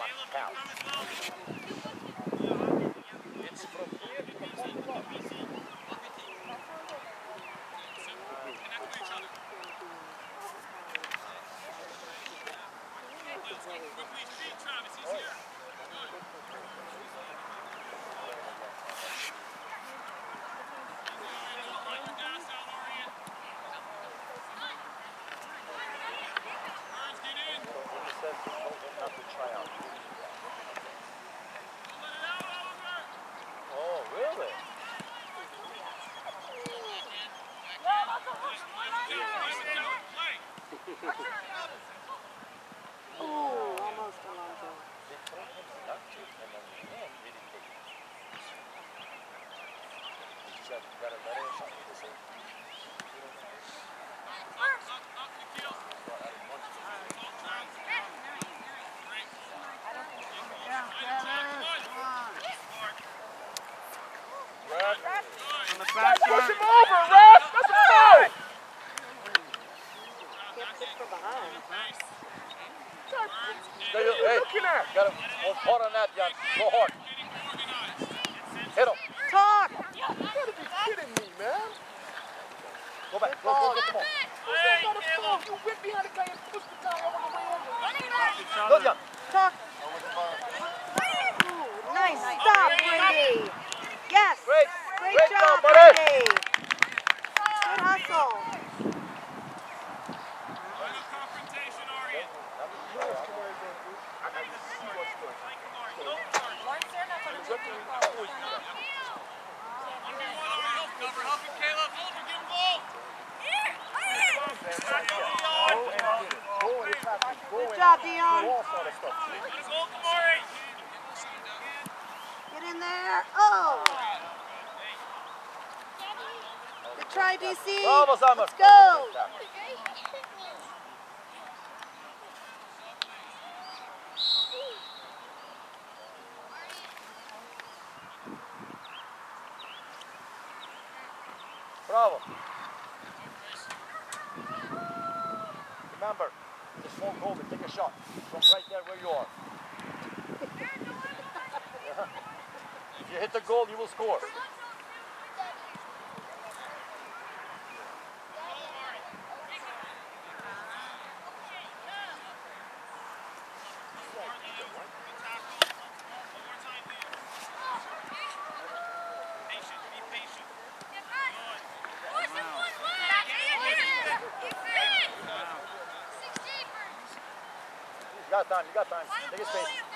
out. It's from here to the parking lot. It says he told him not to try out. Oh, really? Ooh, almost Alonso. They told him not to, and then the man really did. Did you got, got a him over, ref! That's a foul! Can't kick from behind. There you, hey, got him. Hard on that, Jan. Go hard. Hit him. Talk! You gotta be kidding me, man. Go back. Go, go, go, come on. That's not a foul. You whip behind the guy and push the guy over the way over. Go, Jan. Talk! Ooh, nice stop, Brindy! Yes! Great. Great Great job, job, buddy. Good hustle! Good job, Dion! Get in there! Oh! Good try, DC! Let's go! Bravo. Remember, this won't go, but take a shot from right there where you are. if you hit the goal, you will score. You got time, you got time. Take a space.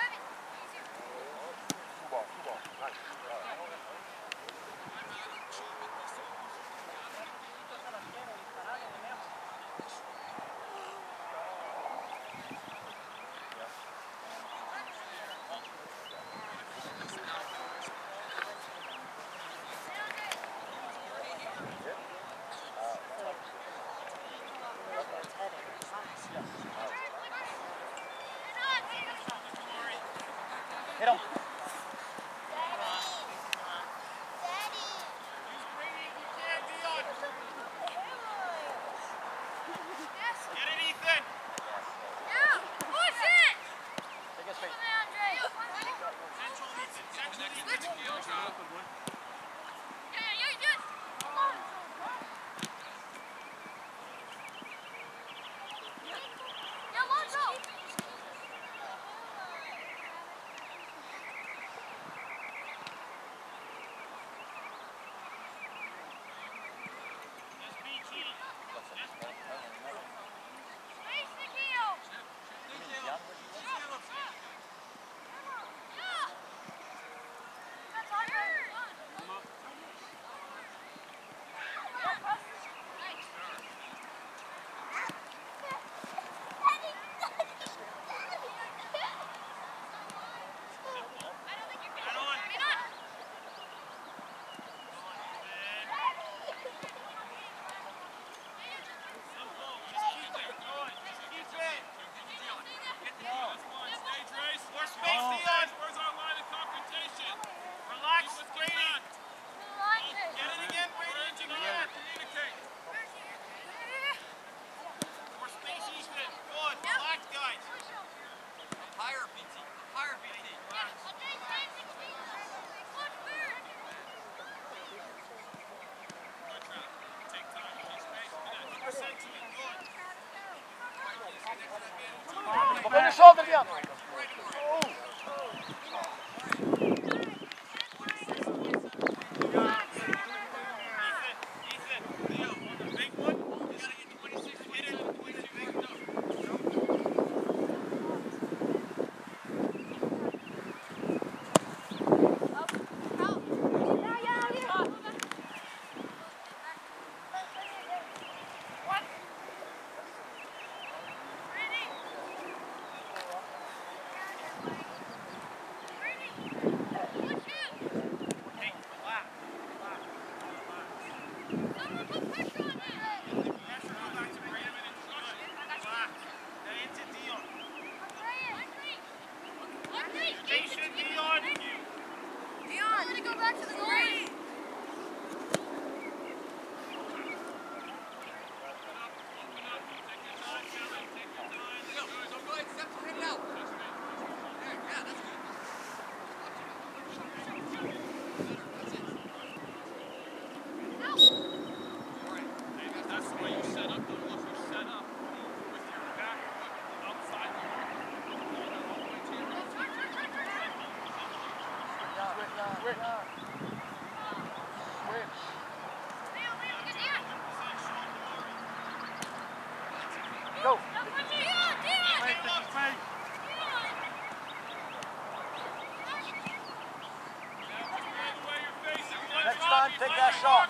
time, take that shot.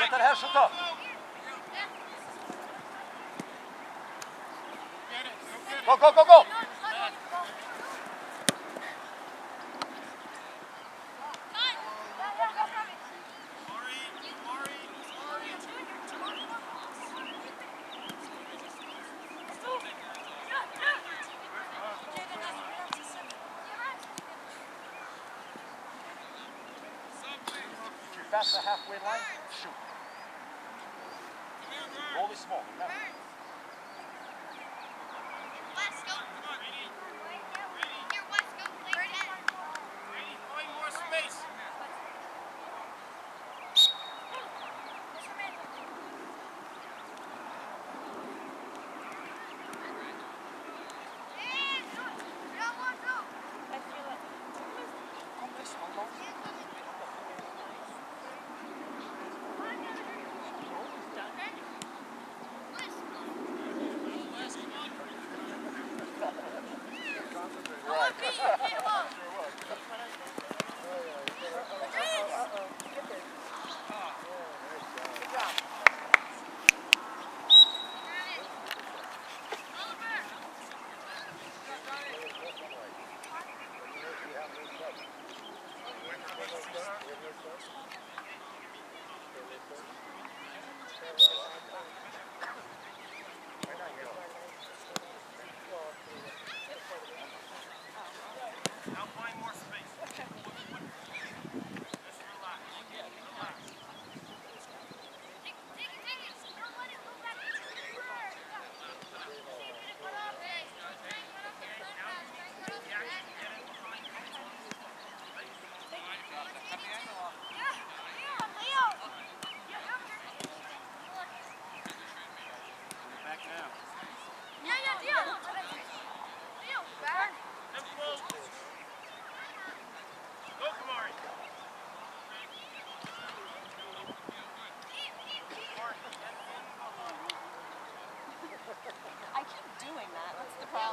Get that headshot up. Go, go, go, go. halfway line, shoot. Roll is smoke.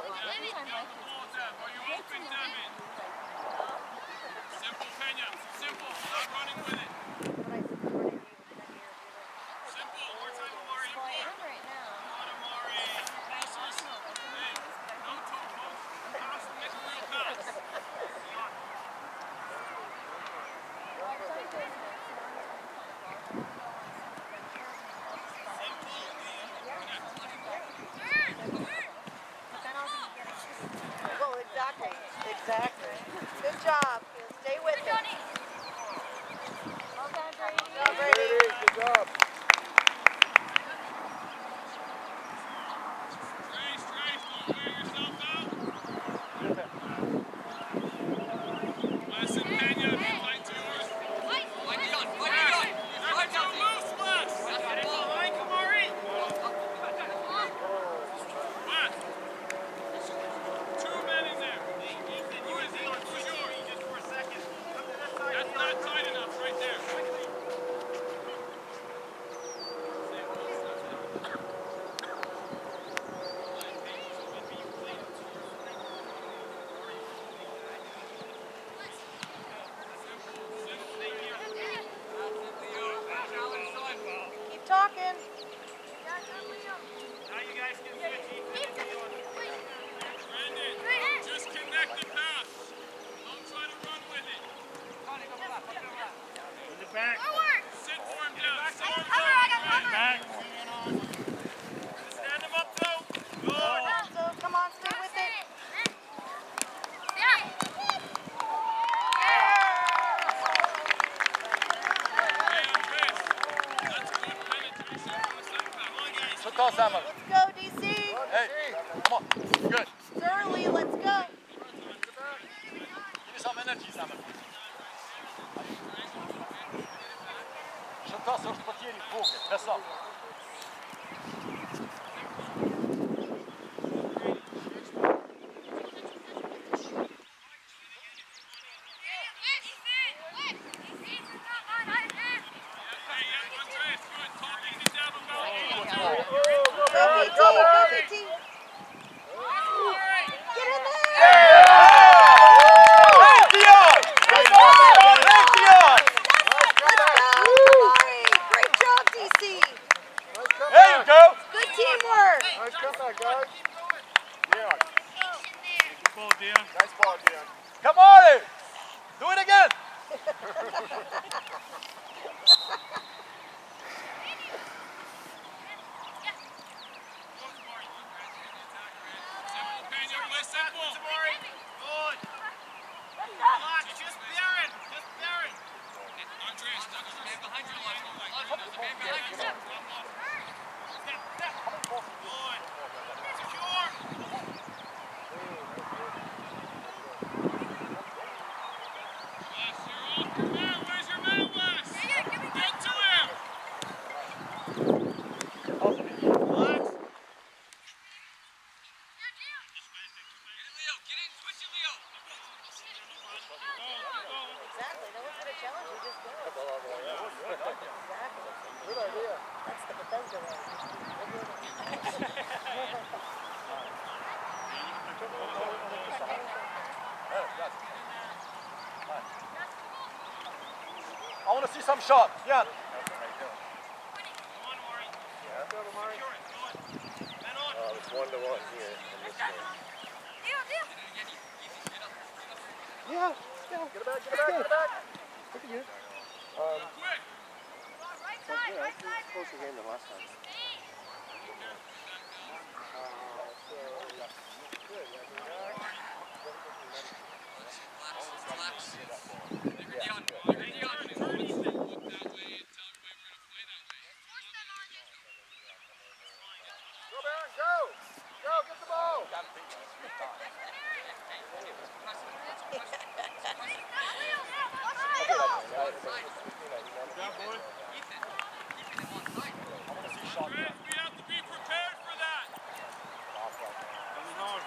Anytime, Go, Summer. Let's go, DC. Hey, come on. Good. It's early. Let's go. Give me some energy, Summer. Shëndas është për buke, beso. Nice comeback, guys. Yeah. Good ball, Dion. Nice ball, Dion. Come on. Do it again. Simple, Pena, play simple. Good. Relax, just Baron. Just Baron. Andreas, Douglas, the man behind your line. There's a man behind you. Step, step. Good. Secure. Wes, you're off your man. Where's your man, Wes? Get to him. Relax. Leo, get in, twitch it, Leo. Exactly. No one's gonna challenge you. Just go. Exactly. Good idea. That's the Bethesda way. I want to see some shot. Yeah. Come on, Maury. Go to Mari. Secure it. Good. Men on. Uh, it's one to one here. in this. Yeah, yeah. Get it back, get it back, get it back. Look at you. Um, Quick. so, yeah, it's a closer game than last time. Uh, so, yeah. Good, yeah, we got- Go, Baron, go! Go, get the ball! Chris, we have to be prepared for that. Maury.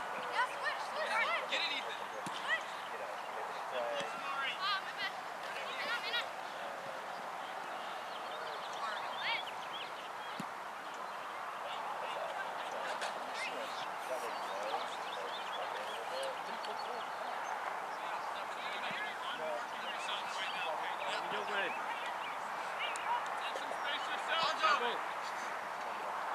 Space yourself.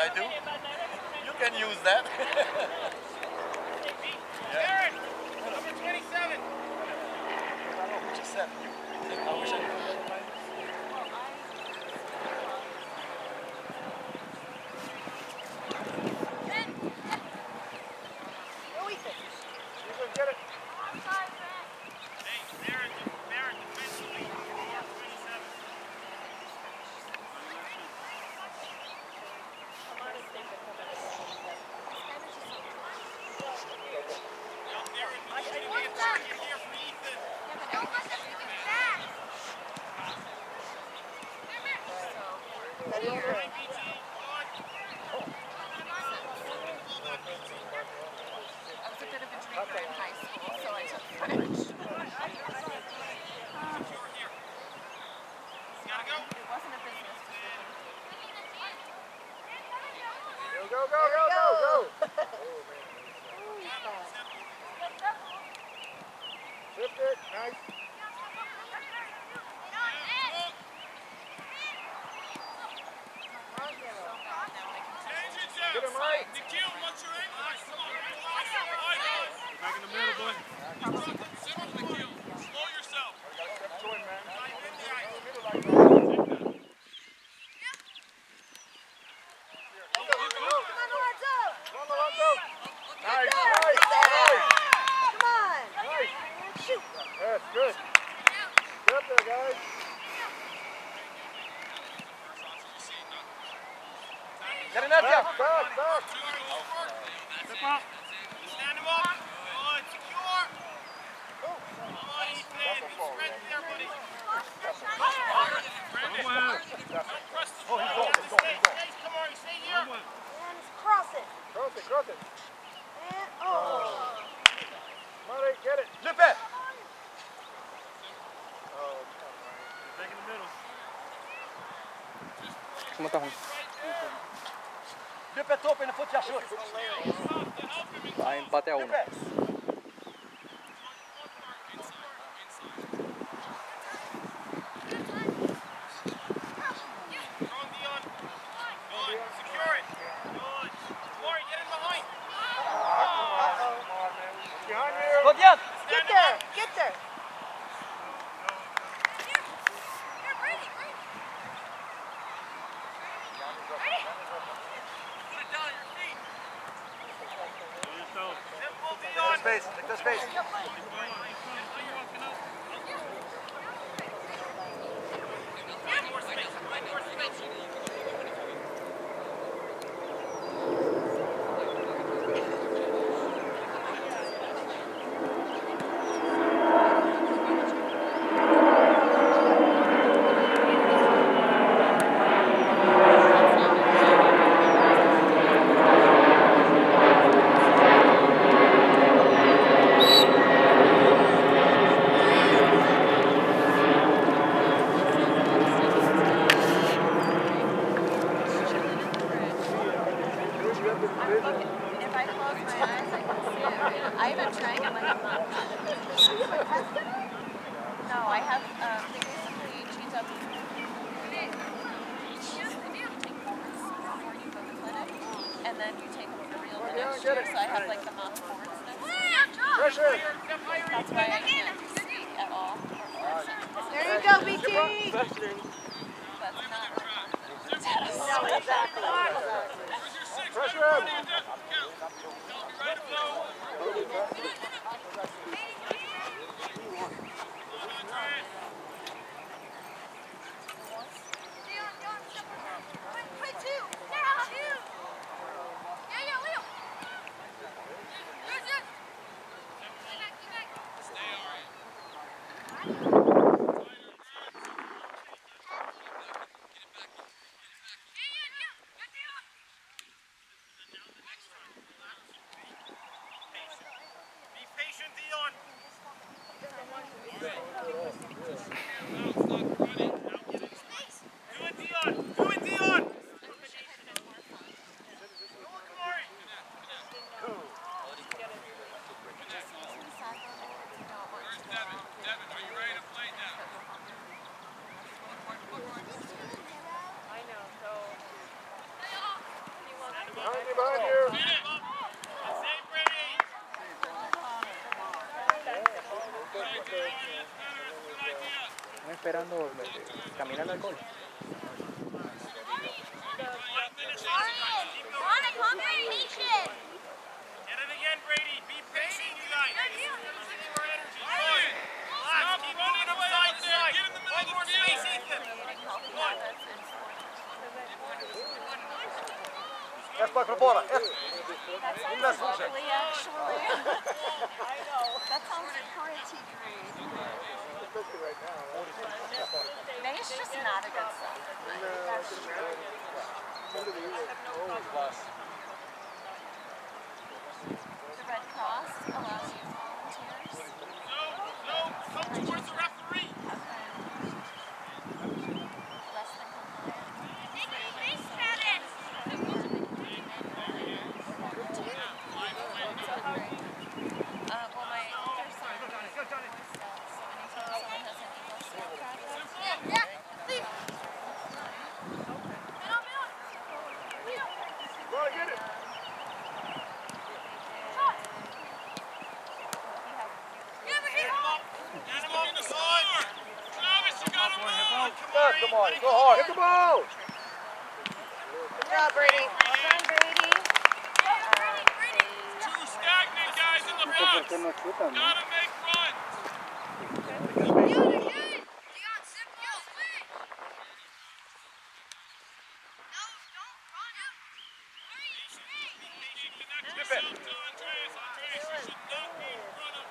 I do. You can use that. Aaron, number 27. I don't know what you said. You, I wish I knew. Go, Ethan. Ethan, get it. Hey, Barrett, Barrett, defensively, number 27. Now, Barrett, we need to get a target here for Ethan. That is All good. right, BT, good. I was a bit of a drinker in high school, so I took French. Secure here. Gotta go. It wasn't a business decision. Go, go, go, go, go, go! Ooh, he's fast. Lift não tá ruim. Limpet open. Vai, empate a é uma. Né? Space. Take the space. If I close my eyes, I can see it. I even drank. Like, I'm not. No, I have. Um, they basically change up. Before you go to clinic, and then you take them for real the next year. So I have like the mock boards. Pressure. That's why I can't speak at all. There you go, BT. That's not. No, exactly. Pressure him. Be patient, Dion. Do it, Dion. Do it, Dion. Go, Corey. Devin, are you ready to play now? I know, so. Behind you, behind you. Stay ready. Están esperando eh, caminar al alcohol. Get it again, Brady. Be patient, you guys. More energy. Good. Relax. Keep moving them side to side. Get in the middle of the space, Ethan. Efter för båda. Ett. That In sounds that switch. lovely, actually. I know. That sounds pretty great. Especially right now. May's just not a good true. The Red Cross allows you volunteers. No, no. Come towards the referee. Less than compliant. Uh, well, my older son is Boy Scouts, so anytime someone has an Eagle Scout practice, Go on, get it. in the side. Travis, you got him on. Come Good, on, come on, buddy. go hard. Get the ball. Good job, Brady. Two stagnant guys in the box. ¿Por qué no chutan? no? Gotta make runs. Connect yourself to Andreas. Andreas, you should not be in front of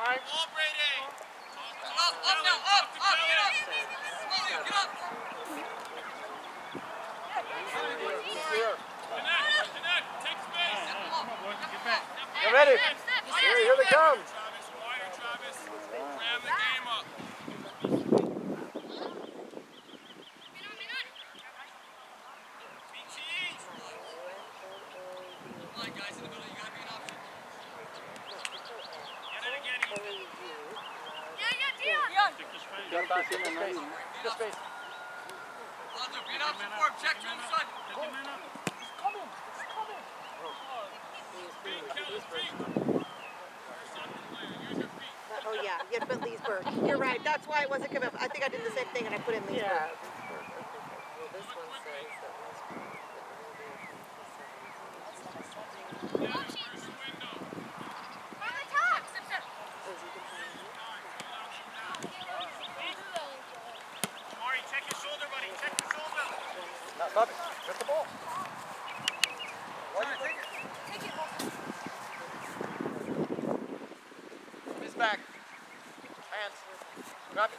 Time. Ball, Brady. Up, up now, up, up, get up. Slowly, get up. Here. Connect, connect, take space. Get ready. Here, here they come. Travis, wider, Travis. Ram the game up. BT. Come on, guys in the middle, you gotta be an option. Get it again. Ya está haciendo nadie, ¿no? Just face. Lonzo, be an for him. Check to him, son. Kill. Oh, yeah, you had put Leesburg. You're right, that's why it wasn't coming up. I think I did the same thing and I put in Leesburg. Mari, check your shoulder, buddy. Check your shoulder. Now, stop it. Get the ball. Why you take it? His back. Hands. Grab it.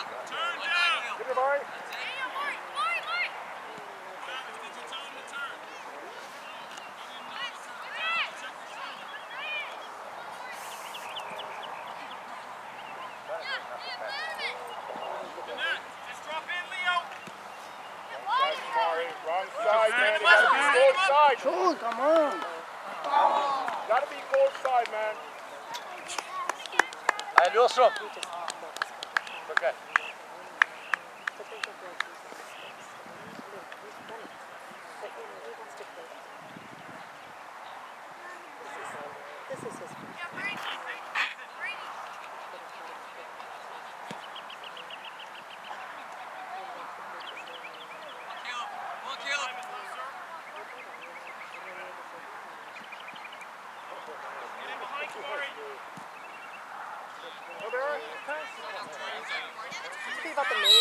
Shoot, come on! Gotta be cold side, man. Hej, Låsson. Okay. This is his. Caleb, come on, Caleb. Get in behind Corey. Speak about